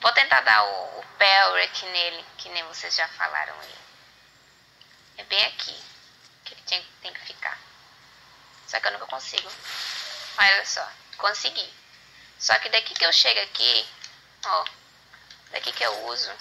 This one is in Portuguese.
Vou tentar dar o, o Pelric aqui nele, que nem vocês já falaram aí. É bem aqui que ele tem, tem que ficar. Só que eu nunca consigo. Olha só, consegui. Só que daqui que eu chego aqui, ó, daqui que eu uso,